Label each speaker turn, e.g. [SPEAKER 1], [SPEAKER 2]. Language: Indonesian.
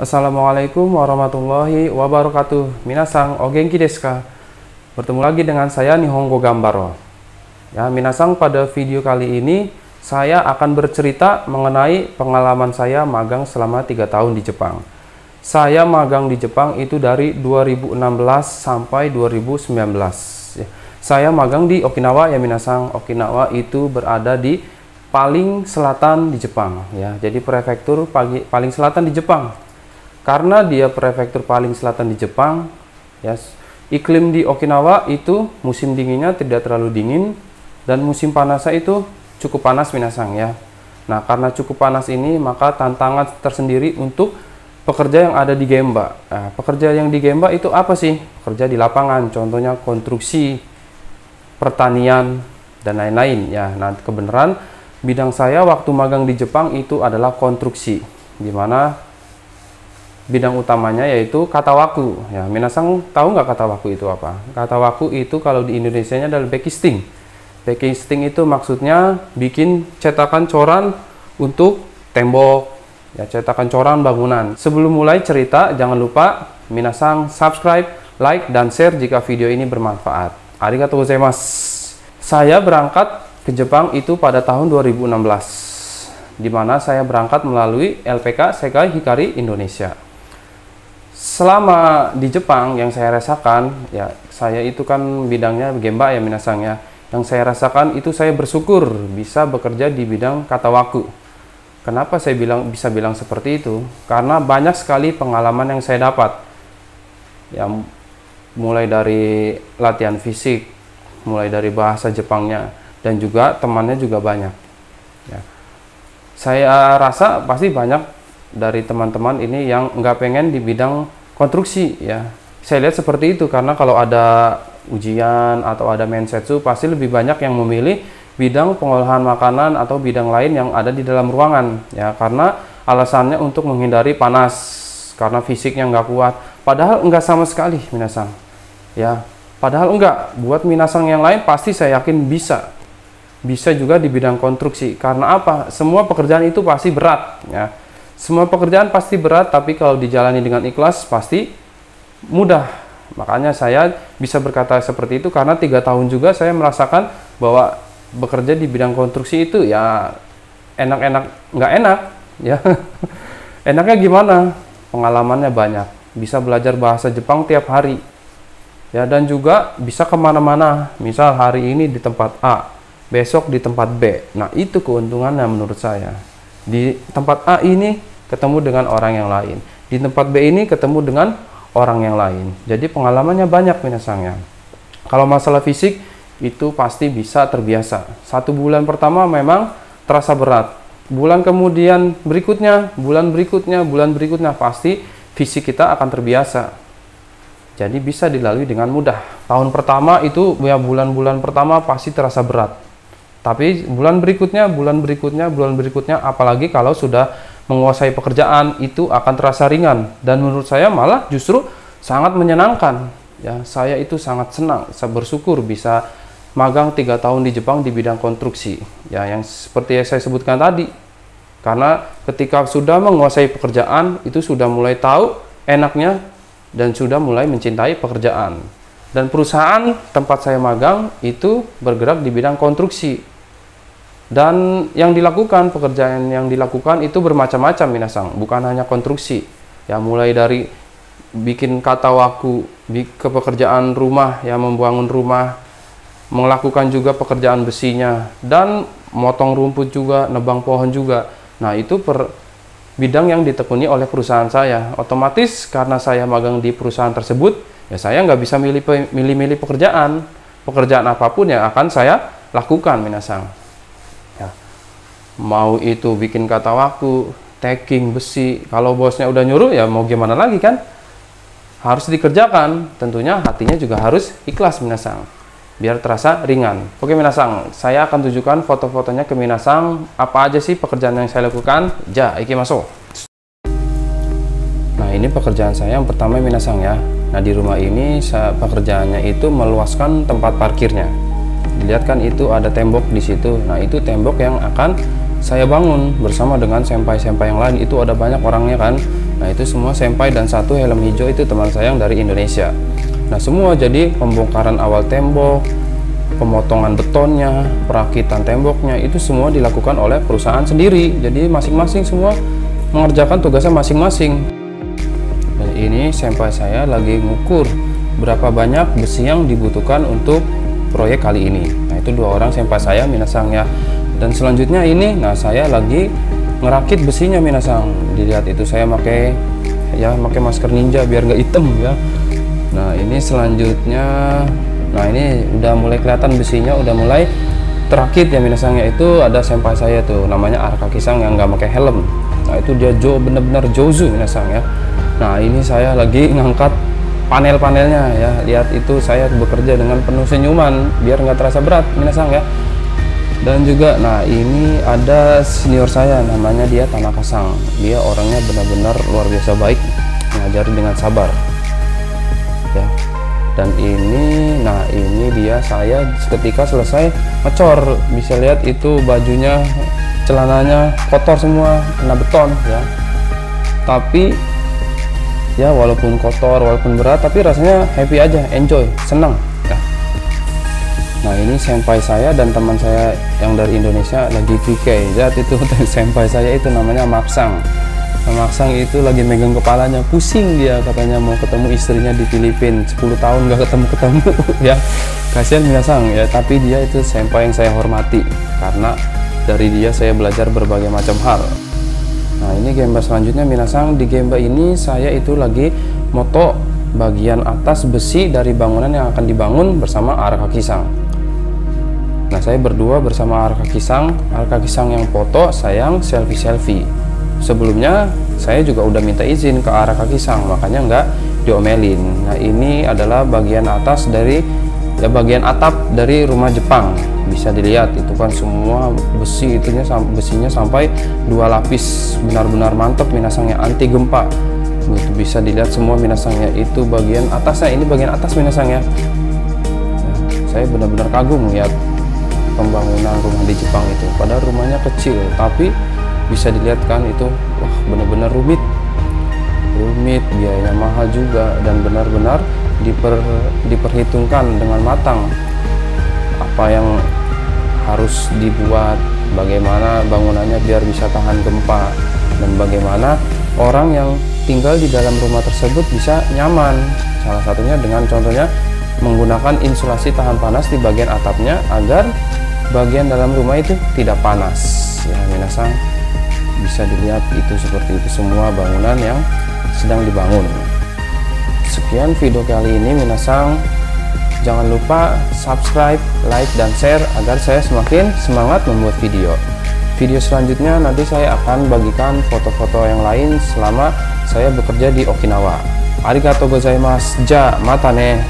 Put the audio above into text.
[SPEAKER 1] Assalamualaikum warahmatullahi wabarakatuh. Minasang o genki desu? Bertemu lagi dengan saya Nihongo Gambaro. Ya, minasang pada video kali ini saya akan bercerita mengenai pengalaman saya magang selama 3 tahun di Jepang. Saya magang di Jepang itu dari 2016 sampai 2019. Ya. Saya magang di Okinawa ya minasang. Okinawa itu berada di paling selatan di Jepang ya. Jadi prefektur paling selatan di Jepang karena dia prefektur paling selatan di Jepang, ya, iklim di Okinawa itu musim dinginnya tidak terlalu dingin dan musim panasnya itu cukup panas minasang ya. Nah, karena cukup panas ini maka tantangan tersendiri untuk pekerja yang ada di Gemba. Nah, pekerja yang di Gemba itu apa sih? Pekerja di lapangan, contohnya konstruksi, pertanian dan lain-lain ya. Nah, kebenaran bidang saya waktu magang di Jepang itu adalah konstruksi di mana bidang utamanya yaitu kata waku. Ya, minasang tahu nggak kata waku itu apa? Kata waku itu kalau di Indonesia-nya adalah backisting. Backisting itu maksudnya bikin cetakan coran untuk tembok, ya cetakan coran bangunan. Sebelum mulai cerita, jangan lupa minasang subscribe, like, dan share jika video ini bermanfaat. Arigatou gozaimasu. Saya berangkat ke Jepang itu pada tahun 2016 di mana saya berangkat melalui LPK Sekai Hikari Indonesia selama di Jepang yang saya rasakan ya saya itu kan bidangnya gemba ya minasang ya. Yang saya rasakan itu saya bersyukur bisa bekerja di bidang kata waku kenapa saya bilang bisa bilang seperti itu? Karena banyak sekali pengalaman yang saya dapat. Ya mulai dari latihan fisik mulai dari bahasa Jepangnya dan juga temannya juga banyak. Ya. Saya rasa pasti banyak dari teman-teman ini yang nggak pengen di bidang konstruksi ya. Saya lihat seperti itu karena kalau ada ujian atau ada mensetsu pasti lebih banyak yang memilih bidang pengolahan makanan atau bidang lain yang ada di dalam ruangan ya. Karena alasannya untuk menghindari panas karena fisiknya nggak kuat. Padahal enggak sama sekali minasang ya. Padahal enggak buat minasang yang lain pasti saya yakin bisa. Bisa juga di bidang konstruksi. Karena apa? Semua pekerjaan itu pasti berat ya semua pekerjaan pasti berat, tapi kalau dijalani dengan ikhlas pasti mudah. Makanya saya bisa berkata seperti itu karena tiga tahun juga saya merasakan bahwa bekerja di bidang konstruksi itu ya enak-enak nggak enak ya. Enaknya gimana? Pengalamannya banyak. Bisa belajar bahasa Jepang tiap hari ya dan juga bisa ke mana-mana. Misal hari ini di tempat A besok di tempat B. Nah itu keuntungannya menurut saya. Di tempat A ini ketemu dengan orang yang lain. Di tempat B ini ketemu dengan orang yang lain. Jadi pengalamannya banyak minasangnya. Kalau masalah fisik itu pasti bisa terbiasa. Satu bulan pertama memang terasa berat. Bulan kemudian berikutnya, bulan berikutnya, bulan berikutnya pasti fisik kita akan terbiasa. Jadi bisa dilalui dengan mudah. Tahun pertama itu ya bulan-bulan pertama pasti terasa berat. Tapi bulan berikutnya, bulan berikutnya, bulan berikutnya apalagi kalau sudah menguasai pekerjaan itu akan terasa ringan. Dan menurut saya malah justru sangat menyenangkan. Ya saya itu sangat senang saya bersyukur bisa magang tiga tahun di Jepang di bidang konstruksi. Ya yang seperti yang saya sebutkan tadi. Karena ketika sudah menguasai pekerjaan itu sudah mulai tahu enaknya dan sudah mulai mencintai pekerjaan. Dan perusahaan tempat saya magang itu bergerak di bidang konstruksi dan yang dilakukan, pekerjaan yang dilakukan itu bermacam-macam minasang, bukan hanya konstruksi. Ya mulai dari bikin kata waku, ke pekerjaan rumah, ya membangun rumah, melakukan juga pekerjaan besinya, dan motong rumput juga, nebang pohon juga. Nah itu per bidang yang ditekuni oleh perusahaan saya. Otomatis karena saya magang di perusahaan tersebut, ya saya nggak bisa milih-milih pekerjaan. Pekerjaan apa pun yang akan saya lakukan minasang mau itu bikin kata waktu tagging besi. Kalau bosnya udah nyuruh ya mau gimana lagi kan? Harus dikerjakan. Tentunya hatinya juga harus ikhlas minasang. Biar terasa ringan. Oke minasang. Saya akan tunjukkan foto-fotonya ke minasang. Apa aja sih pekerjaan yang saya lakukan? Ja iki masuk. Nah ini pekerjaan saya yang pertama minasang ya. Nah di rumah ini pekerjaannya itu meluaskan tempat parkirnya dilihat kan itu ada tembok di situ. Nah itu tembok yang akan saya bangun bersama dengan senpai-senpai yang lain. Itu ada banyak orangnya kan. Nah itu semua senpai dan satu helm hijau itu teman saya yang dari Indonesia. Nah semua jadi pembongkaran awal tembok pemotongan betonnya perakitan temboknya itu semua dilakukan oleh perusahaan sendiri. Jadi masing-masing semua mengerjakan tugasnya masing-masing. Ini senpai saya lagi ngukur berapa banyak besi yang dibutuhkan untuk proyek kali ini. Nah itu dua orang senpai saya minasangnya dan selanjutnya ini nah saya lagi ngerakit besinya minasang dilihat itu saya pakai ya pakai masker ninja biar nggak hitam ya. Nah ini selanjutnya nah ini udah mulai kelihatan besinya udah mulai terakit ya minasangnya itu ada senpai saya tuh namanya Arka Kisang yang nggak pakai helm. Nah itu dia Jo bener-bener Jozu minasang ya. Nah ini saya lagi ngangkat panel-panelnya ya. Lihat itu saya bekerja dengan penuh senyuman biar nggak terasa berat minasang ya. Dan juga nah ini ada senior saya namanya dia Tanaka Sang dia orangnya benar-benar luar biasa baik mengajari dengan sabar ya. Dan ini nah ini dia saya ketika selesai ngecor bisa lihat itu bajunya celananya kotor semua kena beton ya. Tapi ya walaupun kotor walaupun berat tapi rasanya happy aja enjoy senang ya. nah ini senpai saya dan teman saya yang dari Indonesia lagi PK lihat itu senpai saya itu namanya Maksang. Nah, Maksang itu lagi megang kepalanya. Pusing dia katanya mau ketemu istrinya di Filipina 10 tahun gak ketemu-ketemu ya. Kasihan Minasang ya. Tapi dia itu senpai yang saya hormati. Karena dari dia saya belajar berbagai macam hal nah ini gemba selanjutnya Minasang. Di gemba ini saya itu lagi moto bagian atas besi dari bangunan yang akan dibangun bersama Arka Kisang. Nah saya berdua bersama Arka Kisang. Arka Kisang yang foto sayang selfie-selfie. Sebelumnya saya juga udah minta izin ke Arka Kisang makanya nggak diomelin. Nah ini adalah bagian atas dari ya bagian atap dari rumah Jepang. Bisa dilihat itu kan semua besi itunya besinya sampai dua lapis benar-benar mantap minasangnya anti gempa. Itu bisa dilihat semua minasangnya. Itu bagian atasnya ini bagian atas minasangnya. Nah, saya benar-benar kagum lihat pembangunan rumah di Jepang itu. Padahal rumahnya kecil tapi bisa dilihat kan itu wah benar-benar rumit. Rumit biayanya mahal juga dan benar-benar diper, diperhitungkan dengan matang. Apa yang harus dibuat bagaimana bangunannya biar bisa tahan gempa dan bagaimana orang yang tinggal di dalam rumah tersebut bisa nyaman. Salah satunya dengan contohnya menggunakan insulasi tahan panas di bagian atapnya agar bagian dalam rumah itu tidak panas. Ya minasang bisa dilihat itu seperti itu semua bangunan yang sedang dibangun Sekian video kali ini Minasang. Jangan lupa subscribe, like, dan share agar saya semakin semangat membuat video. Video selanjutnya nanti saya akan bagikan foto-foto yang lain selama saya bekerja di Okinawa. Arigatou gozaimasu, ja, mata ne